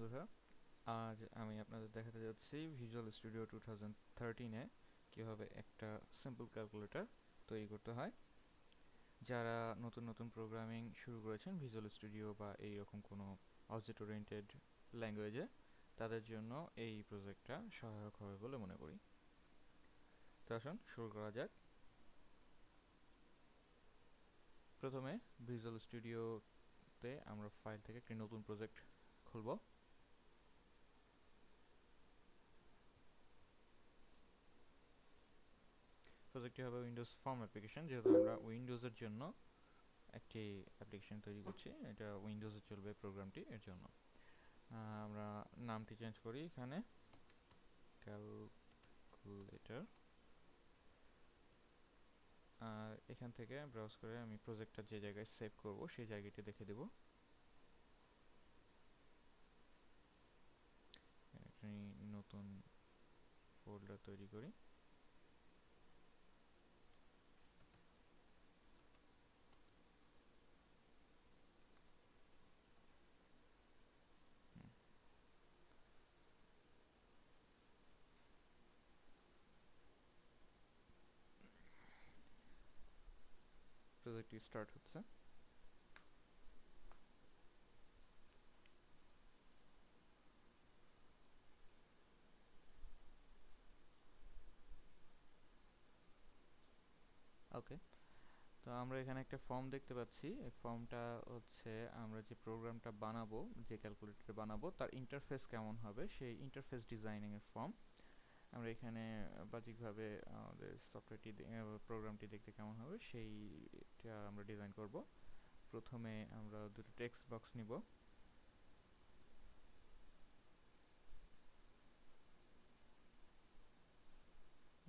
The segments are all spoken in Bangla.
বন্ধুরা, আজ আমি আপনাদের দেখাতে যাচ্ছি ভিজুয়াল স্টুডিও টু থাউজেন্ড থার্টিনে কীভাবে একটা সিম্পল ক্যালকুলেটর তৈরি করতে হয়। যারা নতুন নতুন প্রোগ্রামিং শুরু করেছেন ভিজুয়াল স্টুডিও বা এই রকম কোনো অবজেক্ট ওরিয়েন্টেড ল্যাঙ্গুয়েজে তাদের জন্য এই প্রজেক্টটা সহায়ক হবে বলে মনে করি। তো আসুন, শুরু করা যাক। প্রথমে ভিজুয়াল স্টুডিওতে আমরা ফাইল থেকে একটি নতুন প্রজেক্ট খুলব। প্রজেক্টটি হবে উইন্ডোজ ফর্ম অ্যাপ্লিকেশন যেহেতু আমরা উইন্ডোজের জন্য একটি অ্যাপ্লিকেশন তৈরি করছি, এটা উইন্ডোজে চলবে প্রোগ্রামটি এর জন্য। আমরা নামটি চেঞ্জ করি এখানে। ক্যালকুলেটর আর এখান থেকে ব্রাউজ করে আমি প্রজেক্টটা যে জায়গায় সেভ করব, সেই জায়গাটি দেখে দেব। নতুন ফোল্ডার তৈরি করি। প্রজেক্টটি স্টার্ট হচ্ছে। ওকে তো আমরা এখানে একটা ফর্ম দেখতে পাচ্ছি। এই ফর্মটা হচ্ছে আমরা যে প্রোগ্রামটা বানাবো, যে ক্যালকুলেটর বানাবো, তার ইন্টারফেস কেমন হবে? সেই ইন্টারফেস ডিজাইনিংয়ের ফর্ম আমরা এখানে বাহ্যিকভাবে আমাদের সফটওয়্যারটি প্রোগ্রামটি দেখতে কেমন হবে সেইটা আমরা ডিজাইন করব। প্রথমে আমরা দুটো টেক্সট বক্স নিব।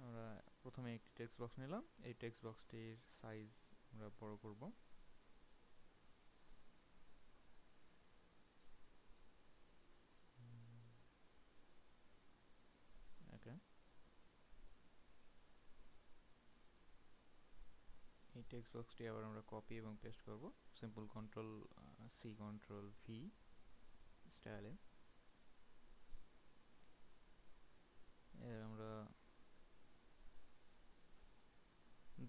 আমরা প্রথমে একটি টেক্সট বক্স নিলাম। এই টেক্সট বক্সটির সাইজ আমরা বড় করব ওকে এই টেক্সট বক্সটি আবার আমরা কপি এবং পেস্ট করব। Simple control C control V স্টাইলে এর আমরা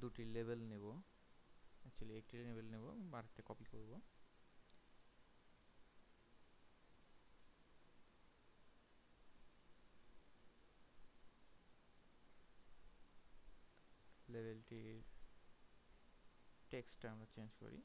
দুটি লেভেল নেব। অ্যাকচুয়ালি একটি লেভেল নেব আরেকটা কপি করব। লেভেলটির টেক্সটটা আমরা চেঞ্জ করি।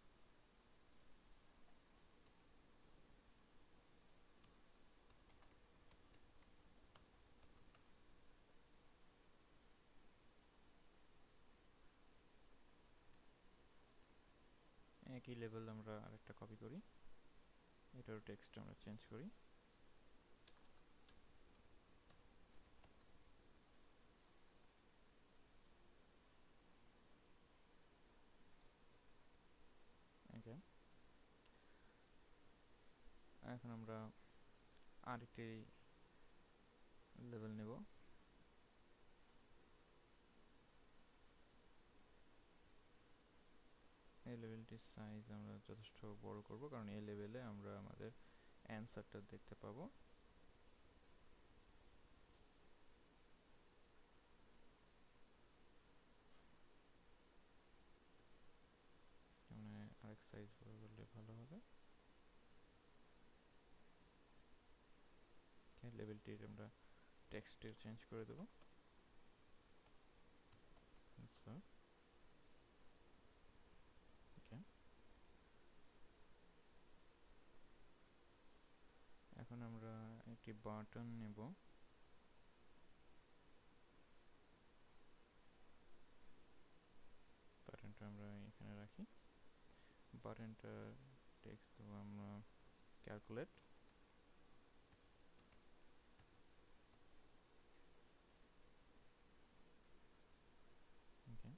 একই লেভেল আমরা আরেকটা কপি করি। এটারও টেক্সট আমরা চেঞ্জ করি ওকে এখন আমরা আরেকটি লেভেল নেব। এই লেভেলটির সাইজ আমরা যথেষ্ট বড় করব, কারণ এই লেভেলে আমরা আমাদের অ্যান্সারটা দেখতে পাবো। মানে আরেক সাইজ বড় করলে ভালো হবে। লেভেলটির আমরা টেক্সটের চেঞ্জ করে দেবো। ওকে এখন আমরা একটি বাটন নেব। বাটনটা আমরা এখানে রাখি। বাটনটা টেক্সট দেবো আমরা ক্যালকুলেট ওকে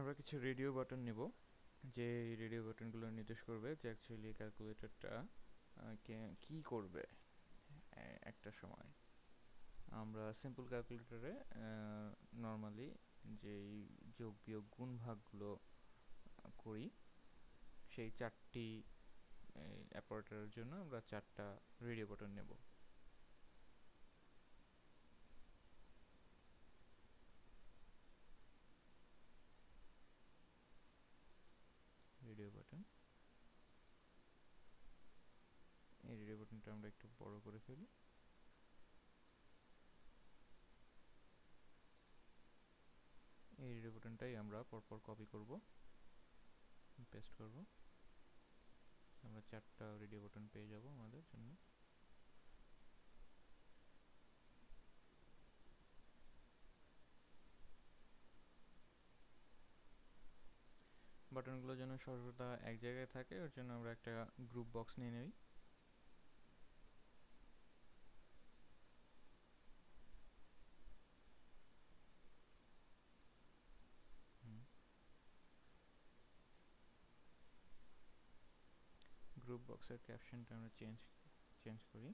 আমরা কিছু রেডিও বাটন নেব। যে রেডিও বাটনগুলো নির্দেশ করবে যে অ্যাকচুয়ালি ক্যালকুলেটরটা কি করবে একটা সময়। আমরা সিম্পল ক্যালকুলেটরে নর্মালি যেই যোগ বিয়োগ গুণ ভাগগুলো করি, সেই চারটি অ্যাপারেটরের জন্য আমরা চারটা রেডিও বাটন নেব রেডিও বাটন এই রেডিও বাটনটা আমরা একটু বড় করে ফেলি। এই বাটনটাই আমরা পরপর কপি করব পেস্ট করব। আমরা চারটা রেডিও বাটন পেয়ে যাব আমাদের জন্য। বাটনগুলো যেন সর্বদা এক জায়গায় থাকে, ওর জন্য আমরা একটা গ্রুপ বক্স নিয়ে নেই গ্রুপ বক্সের ক্যাপশনটা আমরা চেঞ্জ চেঞ্জ করি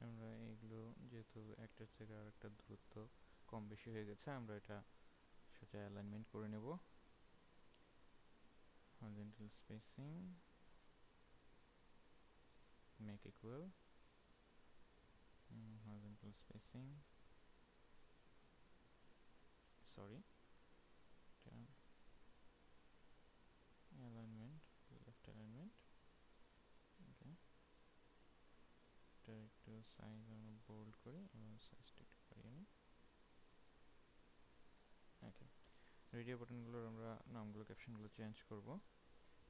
আমরা এগুলো যেহেতু একটার থেকে আর একটা দূরত্ব কম বেশি হয়ে গেছে আমরা এটা সোজা অ্যালাইনমেন্ট করে নেব spacing make equal mm, horizontal spacing sorry একটু সাইজ আমরা বোল্ড করি এবং সাইজটা একটু বাড়িয়ে নিই। ওকে রেডিও বাটনগুলোর আমরা নামগুলো ক্যাপশনগুলো চেঞ্জ করব।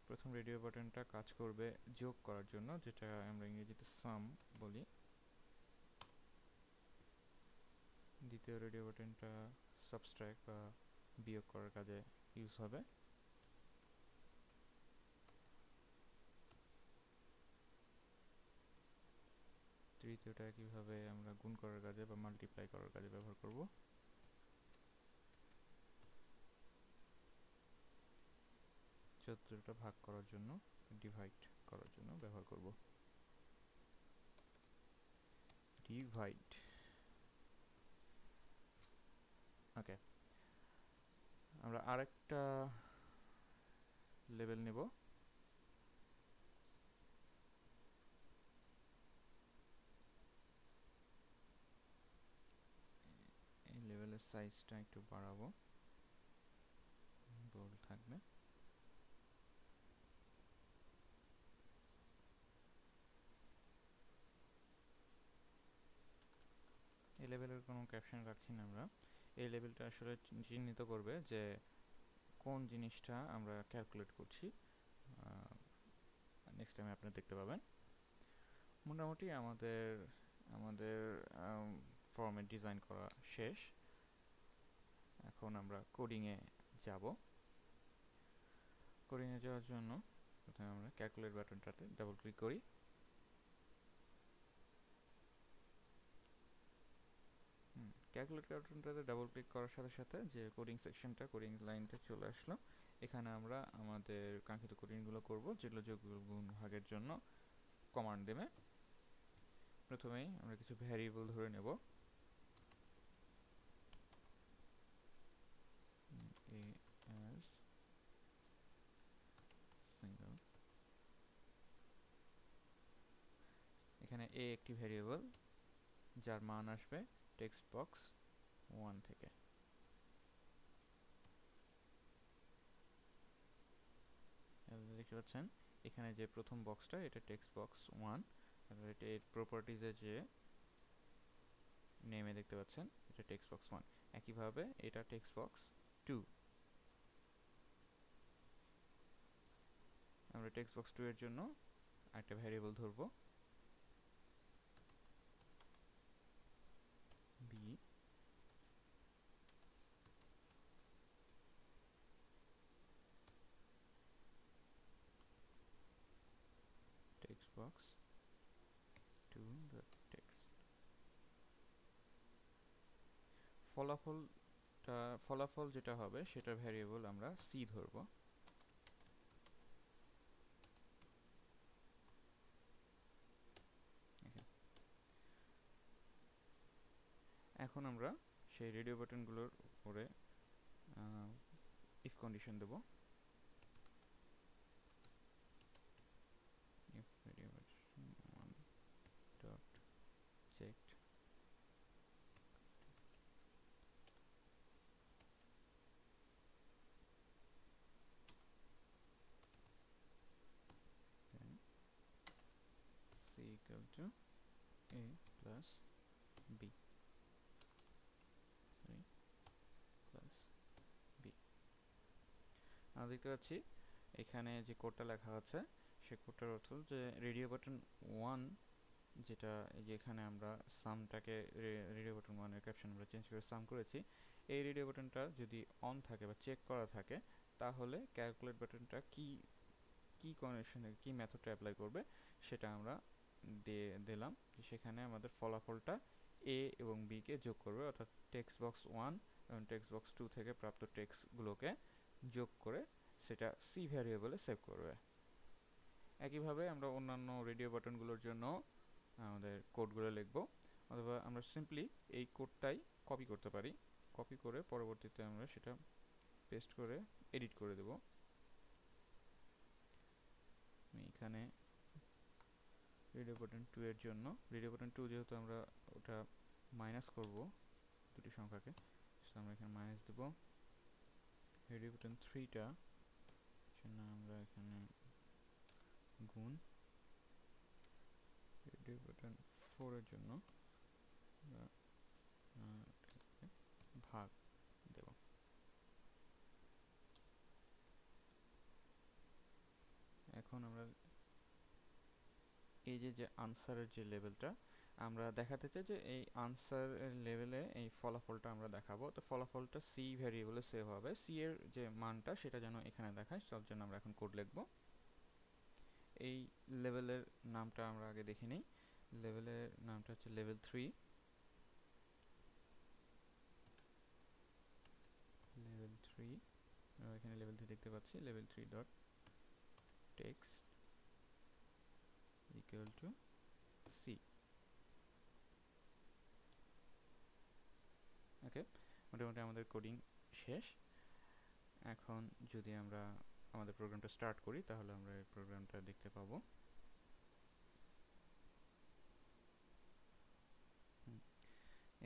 প্রথম রেডিও বাটনটা কাজ করবে যোগ করার জন্য, যেটা আমরা ইংরেজিতে সাম বলি। দ্বিতীয় রেডিও বাটনটা সাবস্ট্রাক্ট বা বিয়োগ করার কাজে ইউজ হবে। তৃতীয়টা কীভাবে আমরা গুণ করার কাজে বা মাল্টিপ্লাই করার কাজে ব্যবহার করব? চতুর্থটা ভাগ করার জন্য ডিভাইড করার জন্য ব্যবহার করব। ডিভাইড ওকে আমরা আরেকটা লেভেল নেব এই লেভেলের সাইজটা একটু বাড়াবো। বোল্ড থাকবে। এই লেভেলের কোনো ক্যাপশন রাখছি না আমরা। এই লেভেলটা আসলে চিহ্নিত করবে যে কোন জিনিসটা আমরা ক্যালকুলেট করছি। নেক্সট টাইমে আপনারা দেখতে পাবেন। মোটামুটি আমাদের আমাদের ফর্মেট ডিজাইন করা শেষ। এখন আমরা কোডিংয়ে যাব। কোডিংয়ে যাওয়ার জন্য প্রথমে আমরা ক্যালকুলেট বাটনটাতে ডাবল ক্লিক করি। ক্যালকুলেট বাটনটাতে ডাবল ক্লিক করার সাথে সাথে যে কোডিং সেকশনটা কোডিং লাইনটা চলে আসলো, এখানে আমরা আমাদের কাঙ্ক্ষিত কোডিংগুলো করব যেগুলো যোগগুলো গুণ ভাগের জন্য কমান্ড দেবে। প্রথমেই আমরা কিছু ভ্যারিয়েবল ধরে নেব। A একটি ভ্যারিয়েবল যার মান আসবে টেক্সট বক্স ওয়ান থেকে। দেখতে পাচ্ছেন, এখানে যে প্রথম বক্সটা এটা টেক্সট বক্স ওয়ান এটা এর প্রপার্টিজে যে নেমে দেখতে পাচ্ছেন, এটা টেক্সট বক্স ওয়ান একইভাবে এটা টেক্সট বক্স টু আমরা টেক্সট বক্স টু এর জন্য একটা ভ্যারিয়েবল ধরবো b box two dot text ফলাফলটা ফলাফল যেটা হবে সেটা ভ্যারিয়েবল আমরা সি ধরব। এখন আমরা সেই রেডিও বাটনগুলোর উপরে ইফ কন্ডিশন দেব। Equal to a plus b. Sorry. Plus b. আমরা দেখতে পাচ্ছি, এখানে যে কোডটা লেখা আছে, সে কোডটার অর্থ যে রেডিও বাটন ওয়ান যেটা এই যে এখানে আমরা সামটাকে রেডিও বাটন ওয়ানের ক্যাপশন আমরা চেঞ্জ করে সাম করেছি, এই রেডিও বাটনটা যদি অন থাকে বা চেক করা থাকে, তাহলে ক্যালকুলেট বাটনটা কি কি কন্ডিশনে কি মেথডটা অ্যাপ্লাই করবে, সেটা আমরা দিলাম। সেখানে আমাদের ফলাফলটা এ এবং বি কে যোগ করবে, অর্থাৎ টেক্সট বক্স ওয়ান এবং টেক্সট বক্স টু থেকে প্রাপ্ত টেক্সটগুলোকে যোগ করে সেটা সি ভ্যারিয়েবলে সেভ করবে। একইভাবে আমরা অন্যান্য রেডিও বাটনগুলোর জন্য আমাদের কোডগুলো লিখব, অথবা আমরা সিম্পলি এই কোডটাই কপি করতে পারি। কপি করে পরবর্তীতে আমরা সেটা পেস্ট করে এডিট করে দেব। এখানে রেডিও বাটন টু এর জন্য। রেডিও বাটন টু যেহেতু আমরা ওটা মাইনাস করব দুটি সংখ্যাকে আমরা এখানে মাইনাস দেব। রেডিও বাটন থ্রিটা জন্য আমরা এখানে গুণ রেডিও বাটন ফোরের জন্য ভাগ দেব এখন আমরা এই যে যে আনসারের যে লেভেলটা আমরা দেখাতে চাই যে এই আনসার লেভেলে এই ফলাফলটা আমরা দেখাবো। তো ফলাফলটা সি ভ্যারিয়েবলে সেভ হবে। সি এর যে মানটা, সেটা যেন এখানে দেখায়, সব জন্য আমরা এখন কোড লিখব। এই লেভেলের নামটা আমরা আগে দেখে নিই। লেভেলের নামটা হচ্ছে লেভেল থ্রি লেভেল থ্রি এখানে লেভেল থ্রি দেখতে পাচ্ছি। Level three dot text equal to c. Okay মোটামুটি আমাদের কোডিং শেষ। এখন যদি আমরা আমাদের প্রোগ্রামটা স্টার্ট করি, তাহলে আমরা এই প্রোগ্রামটা দেখতে পাবো।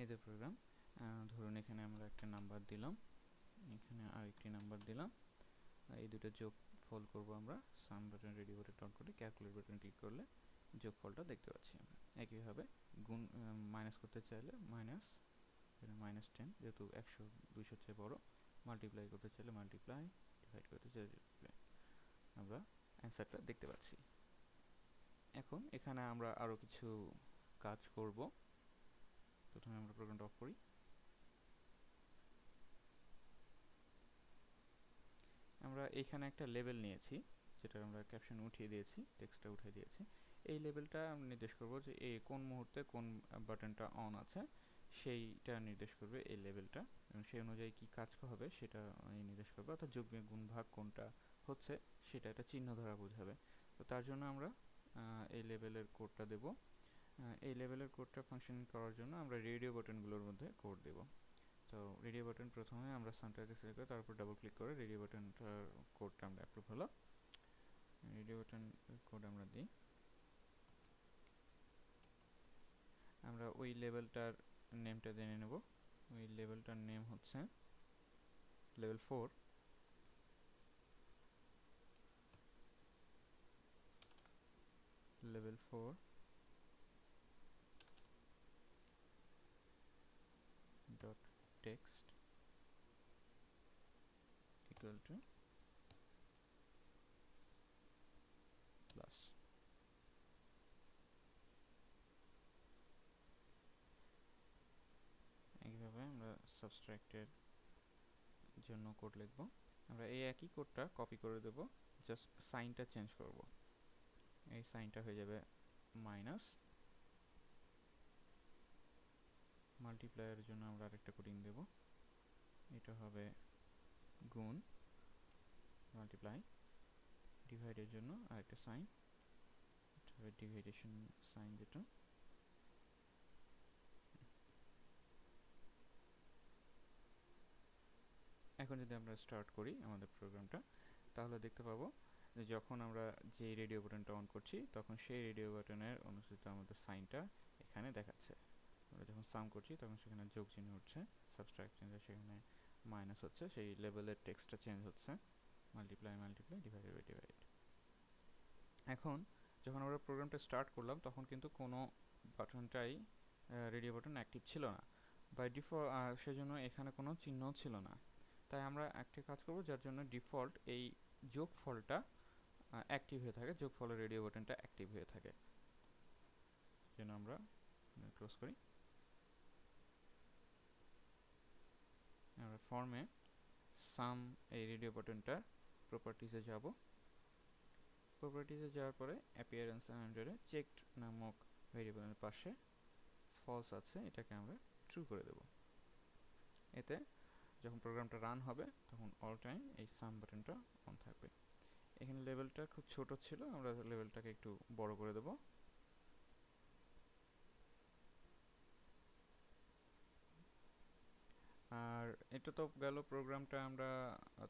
এই যে প্রোগ্রাম ধরুন এখানে আমরা একটা নাম্বার দিলাম। এখানে আরেকটি নাম্বার দিলাম। এই দুটো যোগ ফল করব আমরা। Sum button radio button on করে ক্যালকুলেট বাটন ক্লিক করলে যোগফলটা দেখতে পাচ্ছি একইভাবে গুণ মাইনাস করতে চাইলে মাইনাস মাইনাস টেন যেহেতু একশো, দুইশোর চেয়ে বড় মাল্টিপ্লাই করতে চাইলে মাল্টিপ্লাই ডিভাইড করতে চাইলে ডিভাইড আমরা অ্যান্সারটা দেখতে পাচ্ছি। এখন এখানে আমরা আরও কিছু কাজ করব। প্রথমে আমরা প্রোগ্রামটা অফ করি। আমরা এখানে একটা লেভেল নিয়েছি, যেটা আমরা ক্যাপশন উঠিয়ে দিয়েছি টেক্সটটা উঠিয়ে দিয়েছি। এই লেভেলটা আমরা নির্দেশ করব যে এ কোন মুহূর্তে কোন বাটনটা অন আছে, সেইটা নির্দেশ করবে এই লেভেলটা এবং সেই অনুযায়ী কি কাজ হবে সেটা নির্দেশ করবে। অর্থাৎ যোগ গুণ ভাগ কোনটা হচ্ছে সেটা একটা চিহ্ন দ্বারা বোঝাবে। তো তার জন্য আমরা এই লেভেলের কোডটা দেব। এই লেভেলের কোডটা ফাংশন করার জন্য আমরা রেডিও বাটনগুলোর মধ্যে কোড দেব। তো রেডিও বাটন প্রথমে আমরা সানটাকে সিলেক্ট করে তারপর ডাবল ক্লিক করে রেডিও বাটনটার কোডটা আমরা অ্যাপ্রুভ হলো। রেডিও বাটন কোড আমরা দিই। আমরা ওই লেভেলটার নেমটা জেনে নেব। ওই লেভেলটার নেম হচ্ছে level four level four dot text equal to plus এইভাবে আমরা সাবস্ট্রাক্টের জন্য কোড লিখব। আমরা এই একই কোডটা কপি করে দেব। জাস্ট সাইনটা চেঞ্জ করব। এই সাইনটা হয়ে যাবে মাইনাস মাল্টিপ্লায়ারের জন্য আমরা আরেকটা কোডিং দেব। এটা হবে গুণ মাল্টিপ্লাই ডিভাইডের জন্য আরেকটা সাইন এটা হবে ডিভাইডেশন সাইন যেটা। এখন যদি আমরা স্টার্ট করি আমাদের প্রোগ্রামটা তাহলে দেখতে পাবো যে যখন আমরা যে রেডিও বাটনটা অন করছি, তখন সেই রেডিও বাটনের অনুসৃত আমাদের সাইনটা এখানে দেখাচ্ছে। আমরা যখন সাম করছি, তখন সেখানে যোগ চিহ্ন উঠছে সাবস্ট্রাক্ট চিহ্ন সেখানে মাইনাস হচ্ছে, সেই লেভেলের টেক্সটটা চেঞ্জ হচ্ছে। Multiply multiply divided by divide এখন যখন আমরা প্রোগ্রামটা স্টার্ট করলাম, তখন কিন্তু কোনো বাটনটাই রেডিও বাটন অ্যাক্টিভ ছিল না। বাই ডিফল্ট সেজন্য এখানে কোনো চিহ্নও ছিল না। তাই আমরা একটি কাজ করব, যার জন্য ডিফল্ট এই যোগ ফলটা অ্যাক্টিভ হয়ে থাকে যোগ ফলের রেডিও বাটনটা অ্যাক্টিভ হয়ে থাকে। যেন আমরা ক্লোজ করি। আমরা ফর্মে সাম এই রেডিও বাটনটা প্রপার্টিসে যাব। প্রপার্টিসে যাওয়ার পরে অ্যাপিয়ারেন্স আন্ডারে চেকড নামক ভেরিয়েবলের পাশে ফলস আছে, এটাকে আমরা ট্রু করে দেব। এতে যখন প্রোগ্রামটা রান হবে, তখন অল টাইম এই সাম বাটনটা অন থাকবে। এখানে লেভেলটা খুব ছোট ছিল, আমরা লেভেলটাকে একটু বড় করে দেব। আর এটা তো গেল প্রোগ্রামটা আমরা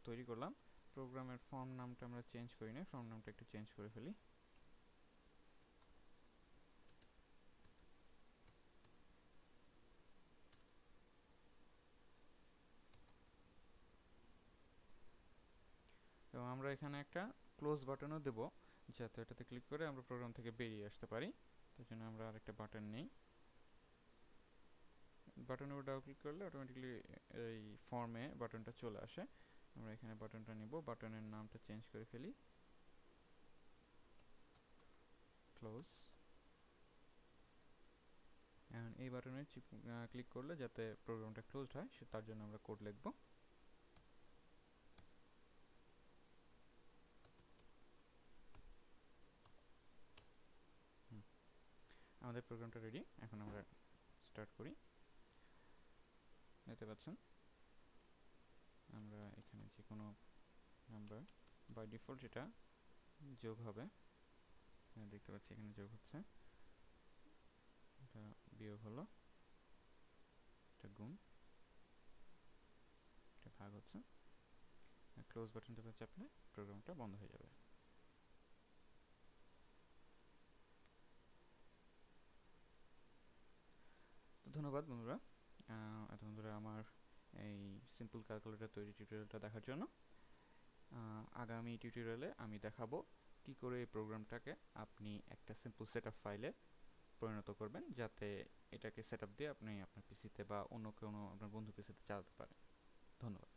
তৈরি করলাম। প্রোগ্রামের ফর্ম নামটা আমরা চেঞ্জ করি না ফর্ম নামটা একটু চেঞ্জ করে ফেলি। এখানে একটা ক্লোজ বাটনও দেব, যাতে এটাতে ক্লিক করে আমরা প্রোগ্রাম থেকে বেরিয়ে আসতে পারি। তার জন্য আমরা আরেকটা বাটন নেই। বাটনের উপর ডাবল ক্লিক করলে অটোমেটিকলি এই ফর্মে বাটনটা চলে আসে। আমরা এখানে বাটনটা নিব বাটনের নামটা চেঞ্জ করে ফেলি। ক্লোজ এখন এই বাটনে ক্লিক করলে যাতে প্রোগ্রামটা ক্লোজড হয় তার জন্য আমরা কোড লিখব। আমাদের প্রোগ্রামটা রেডি এখন আমরা স্টার্ট করি। দেখতে পাচ্ছেন, আমরা এখানে যে কোনো নাম্বার বাই ডিফল্ট এটা যোগ হবে। দেখতে পাচ্ছি এখানে যোগ হচ্ছে। এটা বিয়োগ হলো, এটা গুণ, এটা ভাগ হচ্ছে। ক্লোজ বাটনটা চাপলে প্রোগ্রামটা বন্ধ হয়ে যাবে। ধন্যবাদ বন্ধুরা। এতক্ষণ ধরে আমার এই সিম্পল ক্যালকুলেটর তৈরি টিউটোরিয়ালটা দেখার জন্য। আগামী টিউটোরিয়ালে আমি দেখাবো কি করে এই প্রোগ্রামটাকে আপনি একটা সিম্পল সেট আপ ফাইলে পরিণত করবেন, যাতে এটাকে সেট আপ দিয়ে আপনি আপনার পিসিতে বা অন্য কোনো আপনার বন্ধু পিসিতে চালাতে পারেন। ধন্যবাদ।